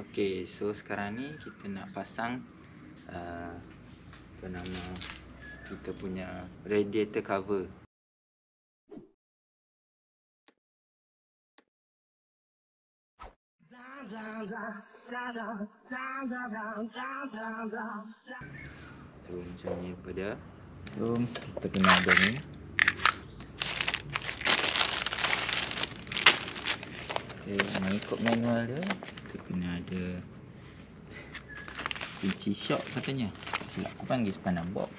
Okey, so sekarang ni kita nak pasang uh, apa nama kita punya radiator cover. So macam ni apa dia. So kita kena ada ni. Okay, mengikut manual dia kita kena ada kunci shock katanya. Silap aku panggil sepanjang box.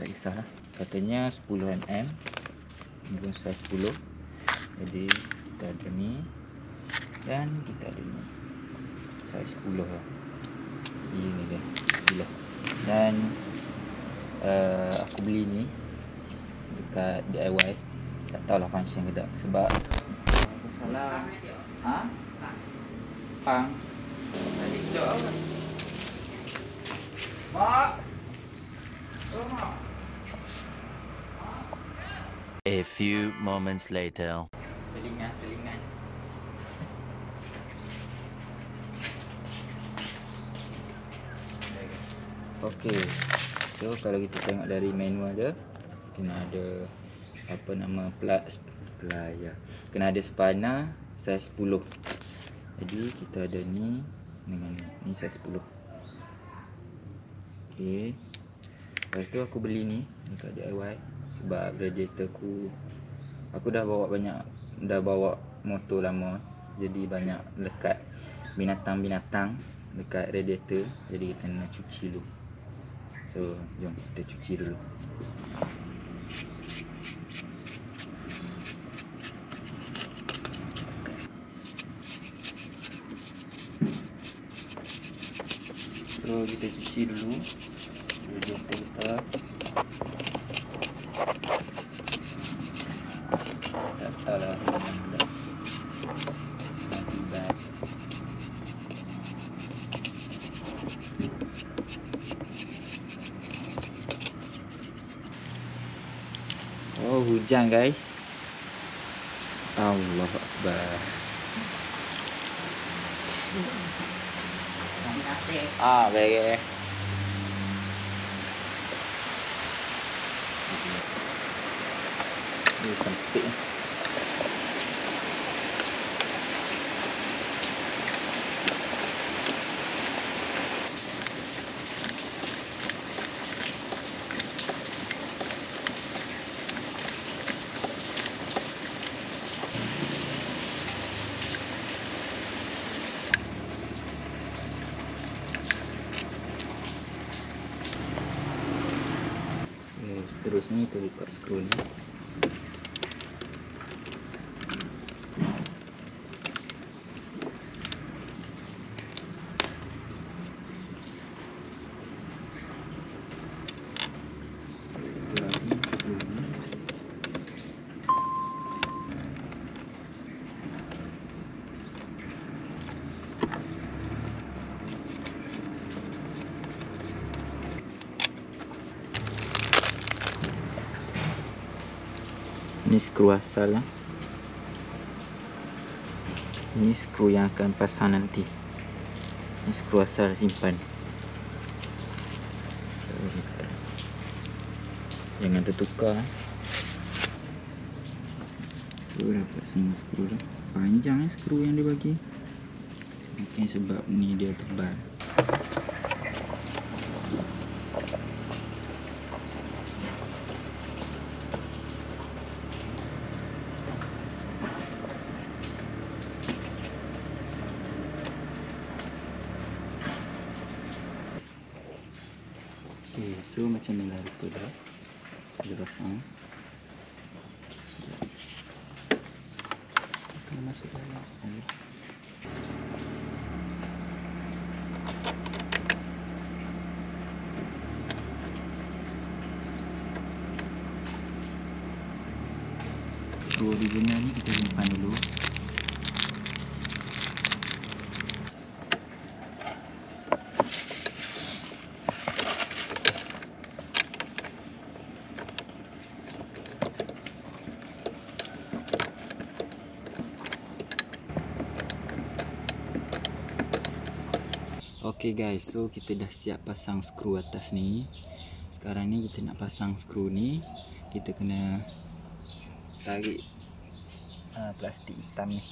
Tak kisahlah. Katanya 10mm. Ini pun size 10. Jadi kita ada ni dan kita ada ni. Size 10 lah. Ini dia. 10. Dan uh, aku beli ni dekat DIY. Tak tahulah function ke tak sebab salah. Ha? Pang. Mak. Oh, mak. A few moments later. Selingan, selingan. Okey. So kalau kita tengok dari manual dia kena ada apa nama plat pelayar. Kena ada spana saiz 10. Jadi kita ada ni dengan ni saiz 10. Okey. Lepas tu aku beli ni dekat DIY sebab radiator aku aku dah bawa banyak dah bawa motor lama jadi banyak lekat binatang-binatang dekat radiator jadi kita nak cuci dulu so jom kita cuci dulu so kita cuci dulu. Kita Oh hujan guys. Allah Akbar Ah baik Ini sempit ni. Okay, seterusnya kita buka skru ni Satu lagi skru ni Ini skru asal lah. Ini skru yang akan pasang nanti. Ini skru asal simpan. Jangan tertukar. Tu dapat semua skru dah. Panjang eh skru yang dia bagi. Mungkin sebab ni dia tebal. Okay, so macam ni lah rupa dia. Dia pasang. Kena masuk dalam. So original ni kita simpan dulu. Okay guys, so kita dah siap pasang skru atas ni. Sekarang ni kita nak pasang skru ni, kita kena tarik uh, plastik hitam ni.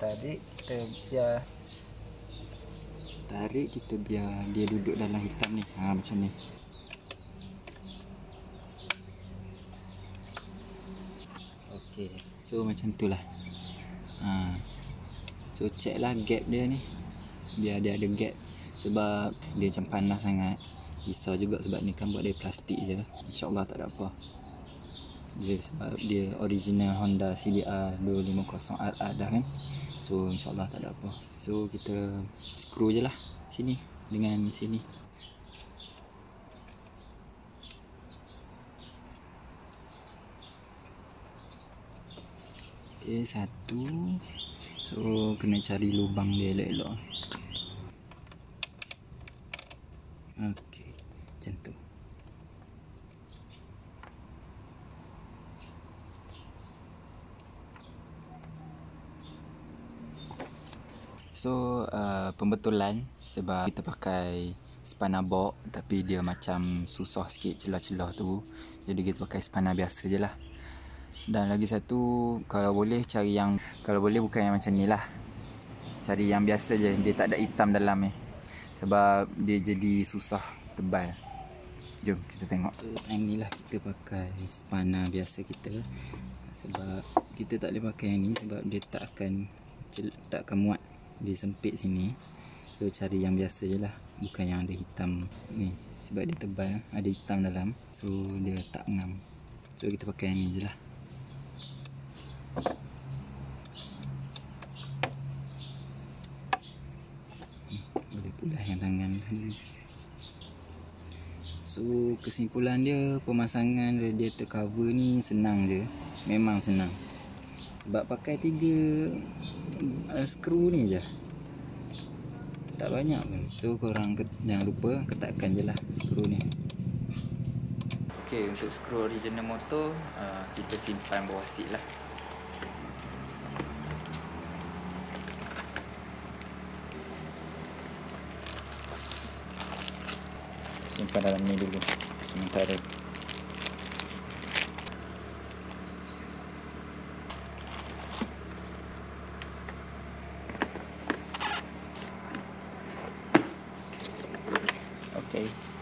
Tarik kita biar tarik kita biar dia duduk dalam hitam ni. Ha macam ni. Okey, so macam tu lah. Ha. So check lah gap dia ni. Biar dia ada gap sebab dia macam panas sangat. Risau juga sebab ni kan buat dari plastik je. InsyaAllah tak ada apa. Dia sebab dia original Honda CBR 250RR dah kan. So insyaAllah tak ada apa. So kita screw je lah sini dengan sini. Okay, satu. So, kena cari lubang dia elok-elok. Okay, macam tu. So, uh, pembetulan sebab kita pakai spana box tapi dia macam susah sikit celah-celah tu. Jadi kita pakai spana biasa je lah. Dan lagi satu Kalau boleh cari yang Kalau boleh bukan yang macam ni lah. Cari yang biasa je Dia tak ada hitam dalam ni. Sebab dia jadi susah Tebal. Jom kita tengok. So time ni lah kita pakai Spana biasa kita. Sebab Kita tak boleh pakai yang ni Sebab dia tak akan Tak akan muat. Dia sempit sini. So cari yang biasa je lah. Bukan yang ada hitam ni. Sebab dia tebal Ada hitam dalam. So dia tak ngam. So kita pakai yang ni je lah boleh pula yang tangan so kesimpulan dia pemasangan radiator cover ni senang je. Memang senang. Sebab pakai tiga uh, skru ni je. Tak banyak pun. So korang jangan lupa ketatkan je lah skru ni. Ok untuk skru original motor uh, kita simpan bawah seat lah Yung para nilulog. Sementara. Okay.